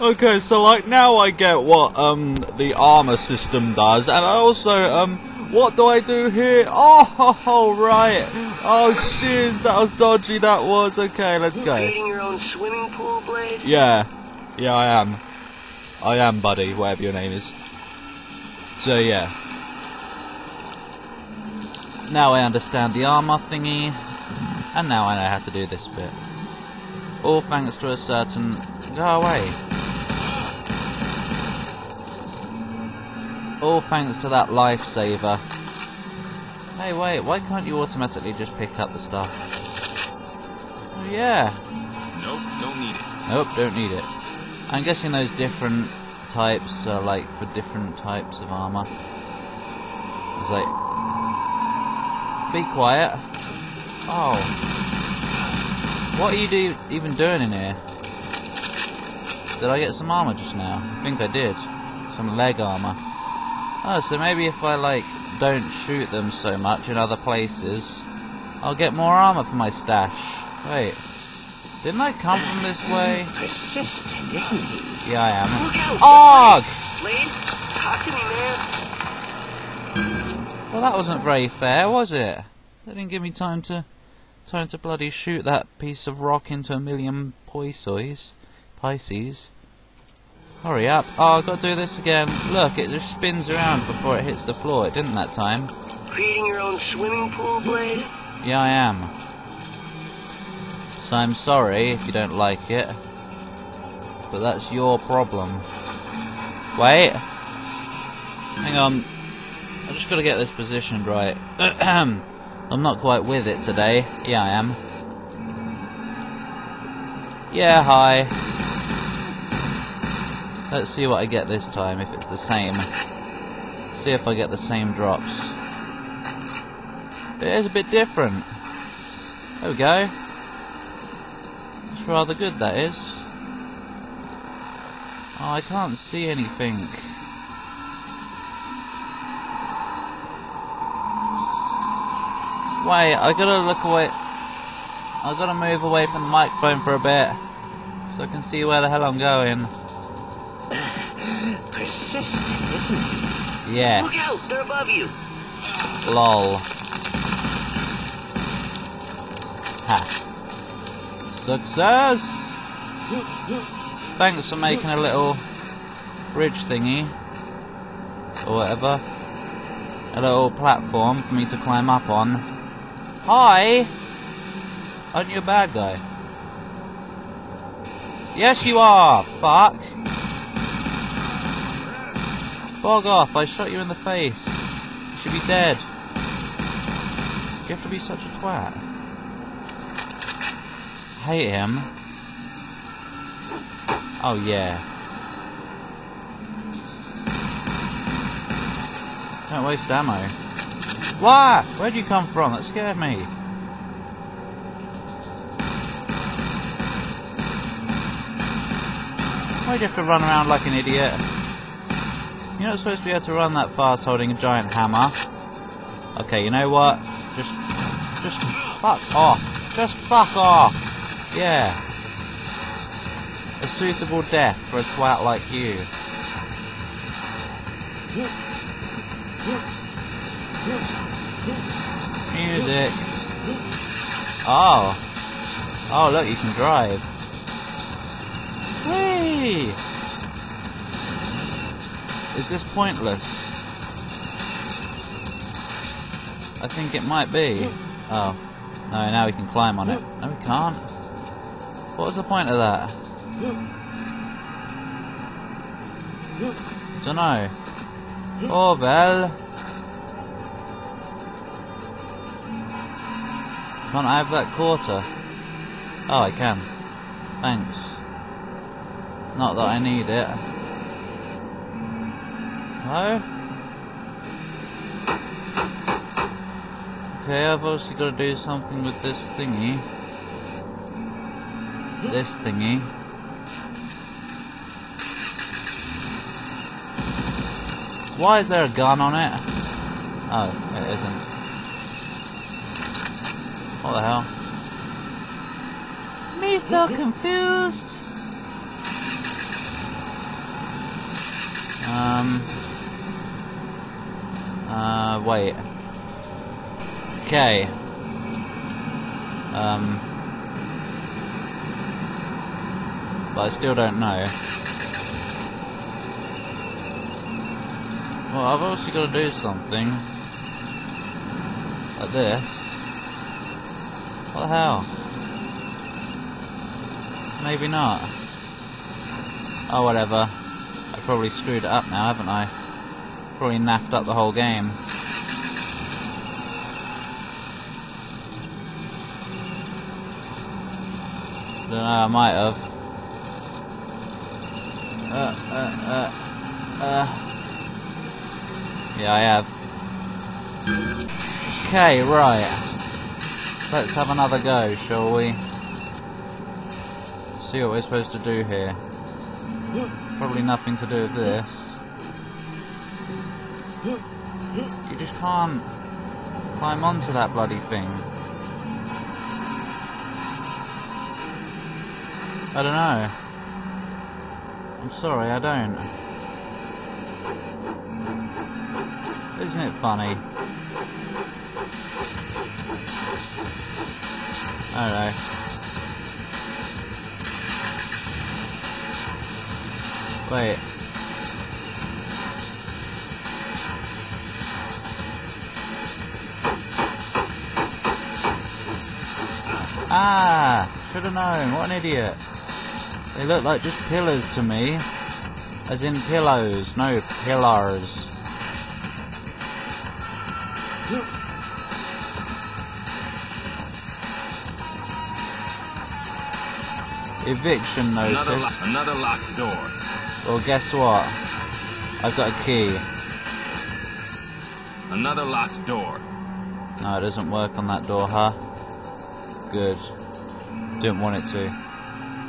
Okay, so like now I get what um the armor system does, and I also um what do I do here? Oh, right. Oh shiz, that was dodgy. That was okay. Let's You go. creating your own swimming pool, Blade? Yeah, yeah, I am. I am, buddy. Whatever your name is. So yeah. Now I understand the armor thingy, and now I know how to do this bit. All thanks to a certain. Go away. All thanks to that lifesaver. Hey, wait, why can't you automatically just pick up the stuff? Oh, yeah. Nope, don't need it. Nope, don't need it. I'm guessing those different types are like for different types of armor. It's like. Be quiet. Oh. What are you do, even doing in here? Did I get some armor just now? I think I did. Some leg armor. Oh, so maybe if I like don't shoot them so much in other places, I'll get more armor for my stash. Wait. Didn't I come from this way? Persistent, isn't he? Yeah, I am. Look out! Og! Blade, talk to me, man. Well, that wasn't very fair, was it? They didn't give me time to time to bloody shoot that piece of rock into a million Pisces. Pisces. Hurry up. Oh, I've got to do this again. Look, it just spins around before it hits the floor. It didn't that time. Creating your own swimming pool, Blade? Yeah, I am. So I'm sorry if you don't like it. But that's your problem. Wait. Hang on. I just gotta get this positioned right. I'm not quite with it today. Yeah, I am. Yeah, hi. Let's see what I get this time, if it's the same. See if I get the same drops. It is a bit different. There we go. It's rather good, that is. Oh, I can't see anything. Wait, I gotta look away. I gotta move away from the microphone for a bit. So I can see where the hell I'm going. Persistent, isn't he? Yeah, Look out, they're above you. lol. Ha. Success! Thanks for making a little bridge thingy. Or whatever. A little platform for me to climb up on. Hi! Aren't you a bad guy? Yes, you are! Fuck! Bog off, I shot you in the face. You should be dead. You have to be such a twat. Hate him. Oh yeah. Don't waste ammo. Why? Where'd you come from? That scared me. Why'd you have to run around like an idiot? You're not supposed to be able to run that fast holding a giant hammer. Okay, you know what? Just, just fuck off. Just fuck off. Yeah. A suitable death for a twat like you. Music. Oh. Oh, look, you can drive. Whee! Is this pointless? I think it might be. Oh. No, now we can climb on it. No, we can't. What was the point of that? Dunno. Oh, well. Can't I have that quarter? Oh, I can. Thanks. Not that I need it. No? Okay, I've obviously got to do something with this thingy. This thingy. Why is there a gun on it? Oh, it isn't. What the hell? Me so confused. Um. Uh, wait. Okay. Um. But I still don't know. Well, I've also got to do something. Like this. What the hell? Maybe not. Oh, whatever. I probably screwed it up now, haven't I? Probably naffed up the whole game. Don't know, I might have. Uh, uh, uh, uh. Yeah, I have. Okay, right. Let's have another go, shall we? See what we're supposed to do here. Probably nothing to do with this. You just can't climb onto that bloody thing. I don't know. I'm sorry, I don't. Isn't it funny? I don't know. Wait. Should have known. What an idiot. They look like just pillars to me. As in pillows, no pillars. Eviction Another, notice. lo- another locked door. Well, guess what? I've got a key. Another locked door. No, it doesn't work on that door, huh? Good. Didn't want it to.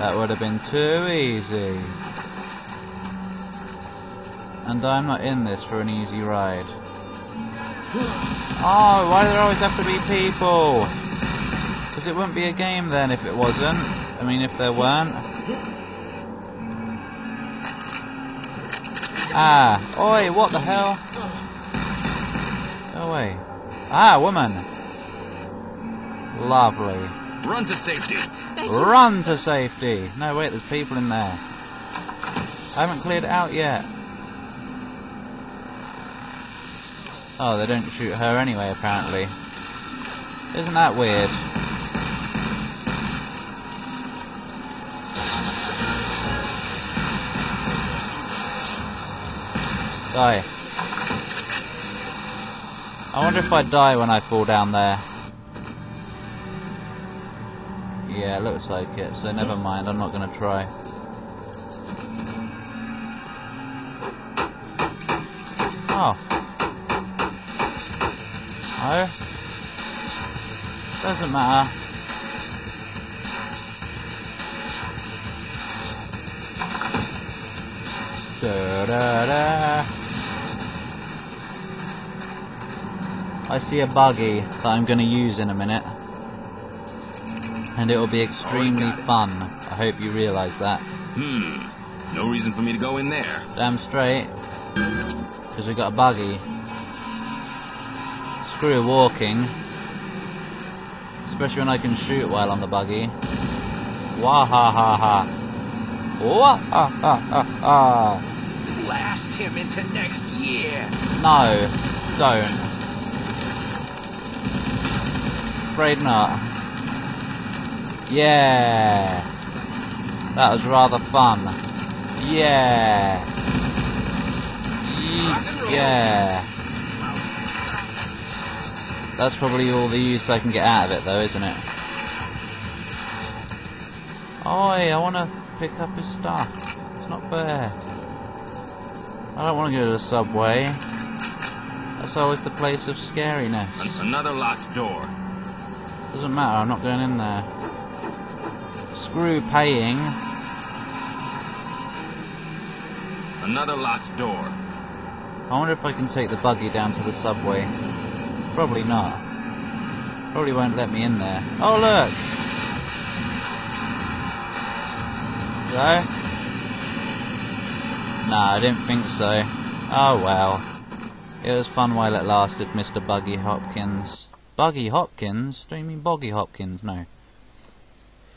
That would have been too easy. And I'm not in this for an easy ride. Oh, why do there always have to be people? Because it wouldn't be a game then if it wasn't. I mean, if there weren't. Ah, oi, what the hell? Go away. Ah, woman. Lovely. Run to safety. Run to safety. No, wait, there's people in there. I haven't cleared it out yet. Oh, they don't shoot her anyway, apparently. Isn't that weird? Die. I wonder if I die when I fall down there. Yeah, it looks like it, so never mind, I'm not gonna try. Oh. No? Doesn't matter. Da da da. I see a buggy that I'm gonna use in a minute and it will be extremely fun. I hope you realise that. Hmm. No reason for me to go in there. Damn straight. Because we got a buggy. Screw walking. Especially when I can shoot while on the buggy. Wah ha ha ha. Wah ha ha ha ha. Blast him into next year. No, don't. Afraid not. Yeah. That was rather fun. Yeah. Yeah. That's probably all the use I can get out of it though, isn't it? Oi, I want to pick up his stuff. It's not fair. I don't want to go to the subway. That's always the place of scariness. An- another locked door. Doesn't matter, I'm not going in there. Screw paying. Another locked door. I wonder if I can take the buggy down to the subway. Probably not. Probably won't let me in there. Oh look! So? Nah, I didn't think so. Oh well. It was fun while it lasted, Mr. Buggy Hopkins. Buggy Hopkins? Do you mean Boggy Hopkins? No.